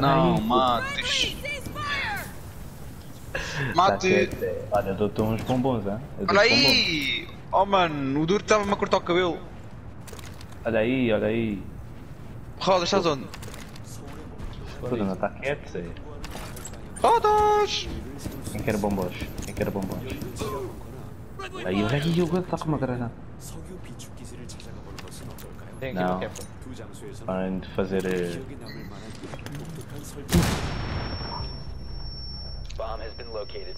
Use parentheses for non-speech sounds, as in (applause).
Não, mates. Mate. (laughs) Tá Olha, dou-te uns bombons, hein? Eu Olha bombons. aí! Oh mano, o duro estava-me a cortar o cabelo. Olha aí, olha aí. Roda, estás onde? Não está quieto, sei. Rodas! Quem quer bombons? Quem quer bombons? Are you ready? Find fazer. Bomb has been located.